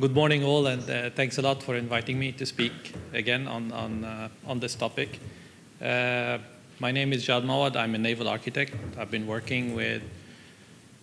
good morning, all, and uh, thanks a lot for inviting me to speak again on, on, uh, on this topic. Uh, my name is Jad Mouawad. I'm a naval architect. I've been working with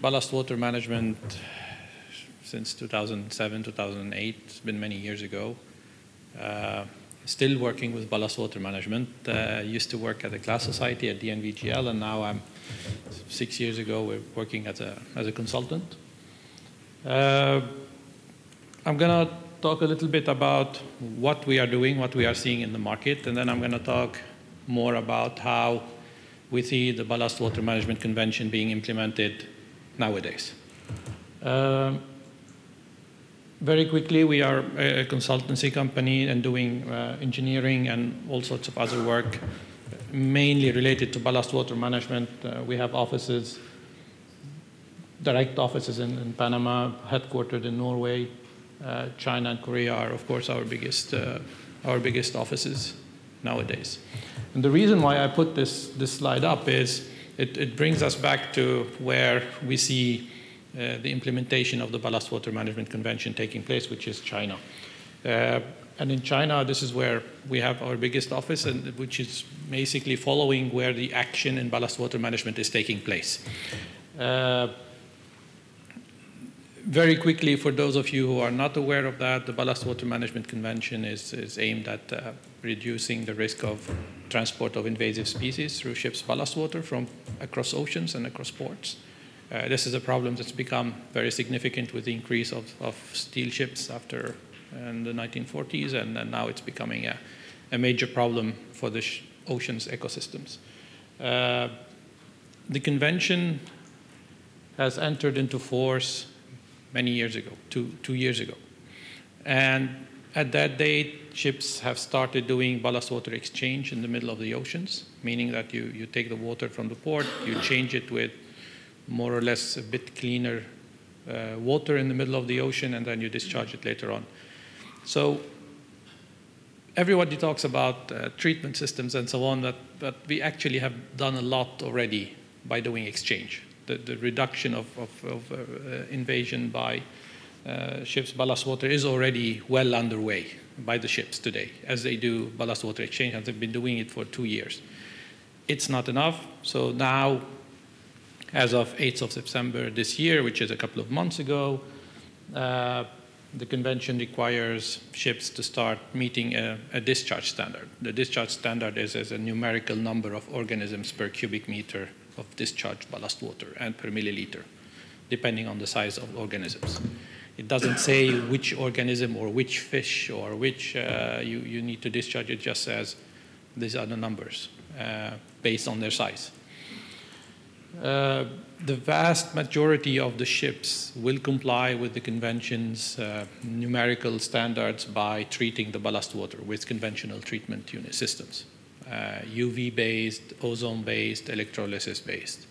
ballast water management since 2007, 2008. It's been many years ago. Uh, still working with ballast water management. Uh, used to work at the Class Society at DNVGL, and now I'm six years ago we're working as a as a consultant. I'm going to talk a little bit about what we are doing, what we are seeing in the market, and then I'm going to talk more about how we see the Ballast Water Management Convention being implemented nowadays. Um, very quickly, we are a consultancy company and doing uh, engineering and all sorts of other work, mainly related to ballast water management. Uh, we have offices, direct offices in, in Panama, headquartered in Norway. Uh, China and Korea are, of course, our biggest, uh, our biggest offices nowadays. And the reason why I put this, this slide up is it, it brings us back to where we see uh, the implementation of the Ballast Water Management Convention taking place, which is China. Uh, and in China, this is where we have our biggest office, and which is basically following where the action in ballast water management is taking place. Uh, very quickly, for those of you who are not aware of that, the Ballast Water Management Convention is, is aimed at uh, reducing the risk of transport of invasive species through ships' ballast water from across oceans and across ports. Uh, this is a problem that's become very significant with the increase of, of steel ships after in the 1940s, and, and now it's becoming a, a, major problem for the ocean's ecosystems. Uh, the convention has entered into force many years ago, two, two years ago. And at that date, ships have started doing ballast water exchange in the middle of the oceans, meaning that you, you take the water from the port, you change it with more or less a bit cleaner uh, water in the middle of the ocean, and then you discharge it later on. So everybody talks about uh, treatment systems and so on, but, but we actually have done a lot already by doing exchange the, the reduction of, of, of uh, invasion by uh, ships ballast water is already well underway by the ships today, as they do ballast water exchange, and they've been doing it for two years. It's not enough, so now, as of 8th of September this year, which is a couple of months ago, uh, the convention requires ships to start meeting a, a, discharge standard. The discharge standard is, is a numerical number of organisms per cubic meter of discharged ballast water and per milliliter, depending on the size of organisms. It doesn't say which organism or which fish or which uh, you, you need to discharge. It just says these are the numbers uh, based on their size. Uh, the vast majority of the ships will comply with the convention's uh, numerical standards by treating the ballast water with conventional treatment unit systems. UV uh, based, ozone based, electrolysis based.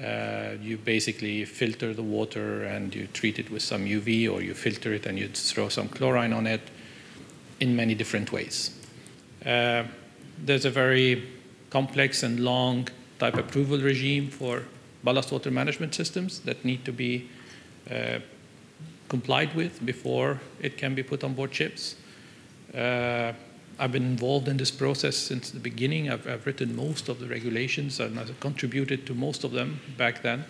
Uh, you basically filter the water and you treat it with some UV or you filter it and you throw some chlorine on it in many different ways. Uh, there's a very complex and long type approval regime for ballast water management systems that need to be uh, complied with before it can be put on board ships. Uh, I've been involved in this process since the beginning. I've, I've, written most of the regulations and I've contributed to most of them back then.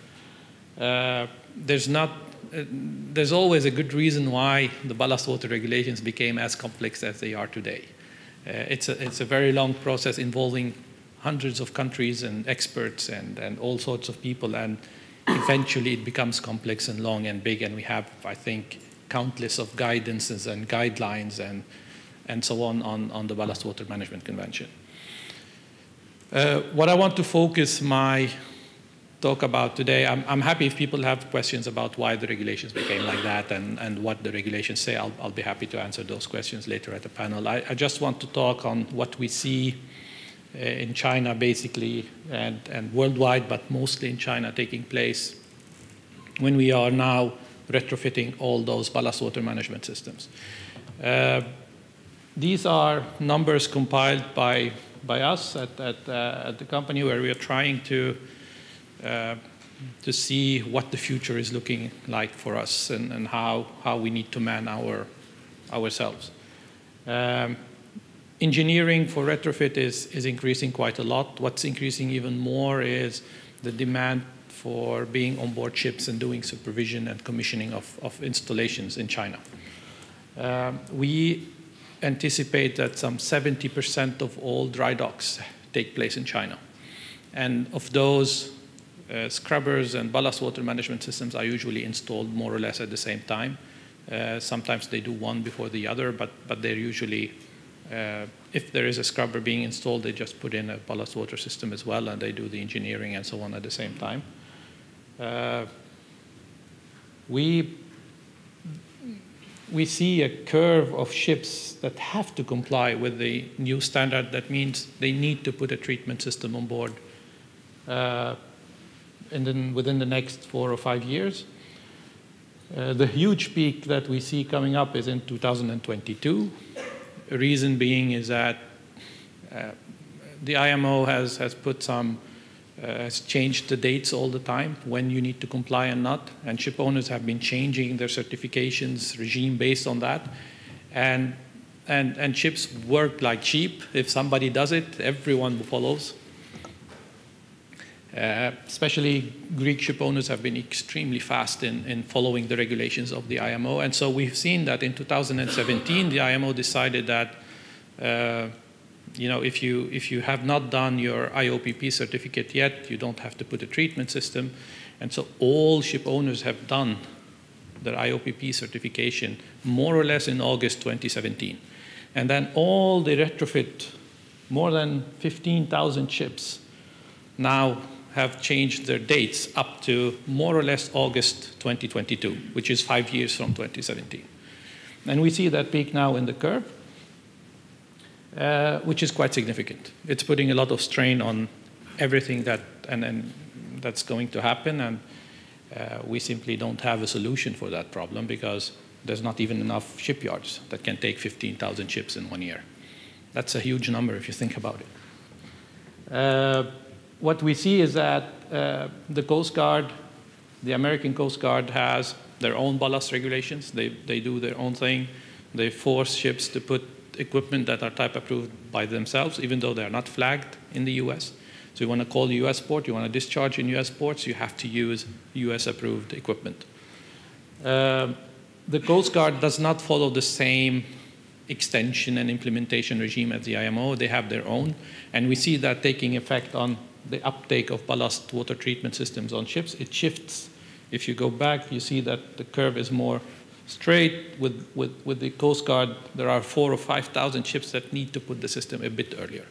Uh, there's not, uh, there's always a good reason why the ballast water regulations became as complex as they are today. Uh, it's, a, it's a very long process involving hundreds of countries and experts and, and all sorts of people, and eventually it becomes complex and long and big, and we have, I think, countless of guidances and guidelines and and so on on, on the Ballast Water Management Convention. Uh, what I want to focus my talk about today, I'm, I'm, happy if people have questions about why the regulations became like that and, and what the regulations say. I'll, I'll be happy to answer those questions later at the panel. I, I just want to talk on what we see uh, in China basically and, and worldwide, but mostly in China taking place when we are now retrofitting all those ballast water management systems. Uh, these are numbers compiled by, by us at, at, uh, at the company where we are trying to uh, to see what the future is looking like for us and, and how, how we need to man our, ourselves. Um, engineering for retrofit is, is increasing quite a lot. What's increasing even more is the demand for being on board ships and doing supervision and commissioning of, of installations in China. Um, we anticipate that some 70% of all dry docks take place in China. And of those, uh, scrubbers and ballast water management systems are usually installed more or less at the same time. Uh, sometimes they do one before the other, but, but they're usually, uh, if there is a scrubber being installed, they just put in a ballast water system as well, and they do the engineering and so on at the same time. Uh, we we see a curve of ships that have to comply with the new standard. That means they need to put a treatment system on board uh, and then within the next four or five years. Uh, the huge peak that we see coming up is in 2022. The reason being is that uh, the IMO has, has put some has changed the dates all the time when you need to comply and not. And ship owners have been changing their certifications regime based on that. And, and, and ships work like sheep. If somebody does it, everyone follows. Uh, especially Greek ship owners have been extremely fast in, in following the regulations of the IMO. And so we've seen that in 2017, the IMO decided that uh, you know, if you, if you have not done your IOPP certificate yet, you don't have to put a treatment system. And so all ship owners have done their IOPP certification more or less in August 2017. And then all the retrofit, more than 15,000 ships now have changed their dates up to more or less August 2022, which is five years from 2017. And we see that peak now in the curve. Uh, which is quite significant. It's putting a lot of strain on everything that and, and that's going to happen, and uh, we simply don't have a solution for that problem because there's not even enough shipyards that can take 15,000 ships in one year. That's a huge number if you think about it. Uh, what we see is that uh, the Coast Guard, the American Coast Guard, has their own ballast regulations. They, they do their own thing. They force ships to put equipment that are type approved by themselves, even though they're not flagged in the US. So you want to call the US port, you want to discharge in US ports, you have to use US approved equipment. Uh, the Coast Guard does not follow the same extension and implementation regime as the IMO. They have their own. And we see that taking effect on the uptake of ballast water treatment systems on ships. It shifts. If you go back, you see that the curve is more straight with, with, with the Coast Guard, there are four or 5,000 ships that need to put the system a bit earlier.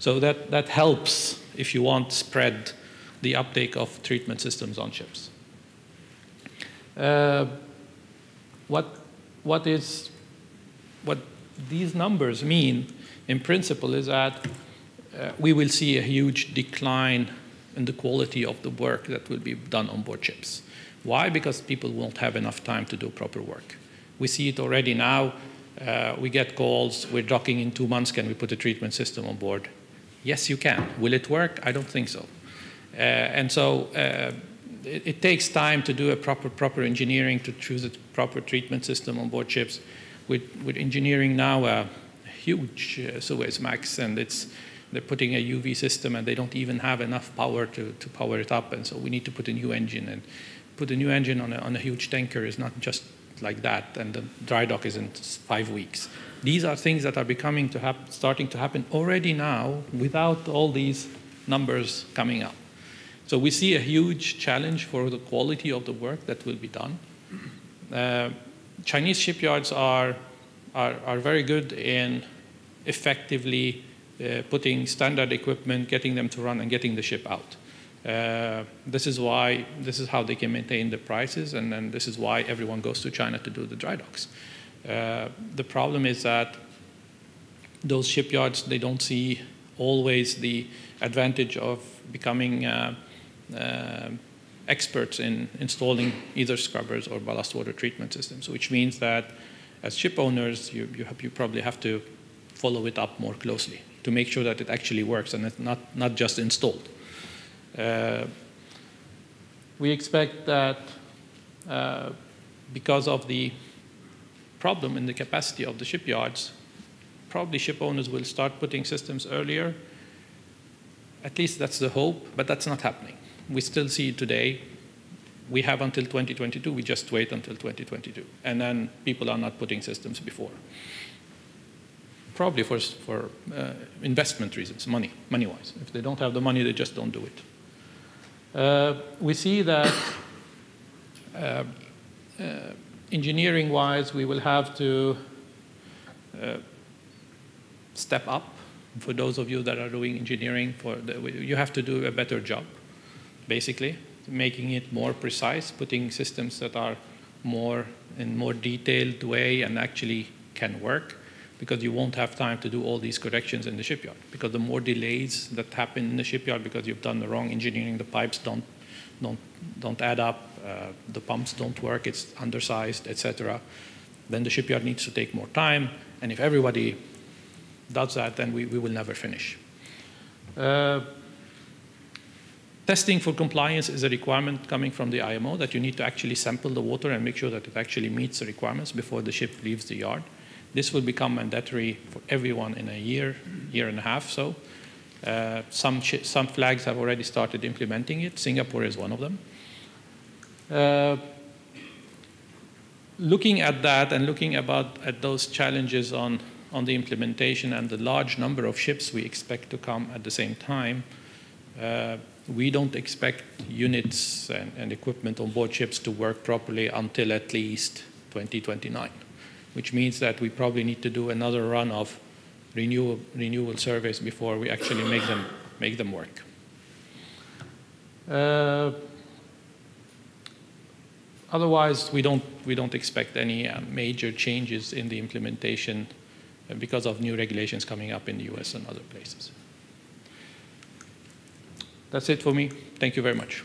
So that, that helps, if you want, spread the uptake of treatment systems on ships. Uh, what, what, is, what these numbers mean, in principle, is that uh, we will see a huge decline in the quality of the work that will be done on board ships. Why? Because people won't have enough time to do proper work. We see it already now. Uh, we get calls, we're docking in two months, can we put a treatment system on board? Yes, you can. Will it work? I don't think so. Uh, and so uh, it, it, takes time to do a proper, proper engineering to choose a proper treatment system on board ships. With, with engineering now a huge uh, Suezmax, and it's, they're putting a UV system and they don't even have enough power to, to power it up. And so we need to put a new engine. And put a new engine on a, on a huge tanker is not just like that, and the dry dock is in five weeks. These are things that are becoming to hap- starting to happen already now without all these numbers coming up. So we see a huge challenge for the quality of the work that will be done. Uh, Chinese shipyards are, are, are very good in effectively putting standard equipment, getting them to run, and getting the ship out. Uh, this is why this is how they can maintain the prices, and then this is why everyone goes to China to do the dry docks. Uh, the problem is that those shipyards they don't see always the advantage of becoming uh, uh experts in installing either scrubbers or ballast water treatment systems, which means that as ship owners, you, you, have, you probably have to follow it up more closely to make sure that it actually works and it's not, not just installed. Uh, we expect that uh, because of the problem in the capacity of the shipyards, probably ship owners will start putting systems earlier. At least that's the hope, but that's not happening. We still see today, we have until 2022, we just wait until 2022. And then people are not putting systems before. Probably for, for uh, investment reasons, money, money-wise. If they don't have the money, they just don't do it. Uh, we see that uh, uh engineering-wise, we will have to uh, step up. For those of you that are doing engineering, for the, you have to do a better job, basically, making it more precise, putting systems that are more in more detailed way and actually can work because you won't have time to do all these corrections in the shipyard because the more delays that happen in the shipyard because you've done the wrong engineering the pipes don't don't don't add up uh, the pumps don't work it's undersized etc then the shipyard needs to take more time and if everybody does that, then we, we will never finish. Uh, testing for compliance is a requirement coming from the IMO that you need to actually sample the water and make sure that it actually meets the requirements before the ship leaves the yard. This will become mandatory for everyone in a year, year and a half so. Uh, some, some flags have already started implementing it. Singapore is one of them. Uh, looking at that and looking about at those challenges on on the implementation and the large number of ships we expect to come at the same time, uh, we don't expect units and, and, equipment on board ships to work properly until at least 2029, which means that we probably need to do another run of renewal, renewal surveys before we actually make them, make them work. Uh, otherwise, we don't, we don't expect any uh, major changes in the implementation because of new regulations coming up in the US and other places. That's it for me. Thank you very much.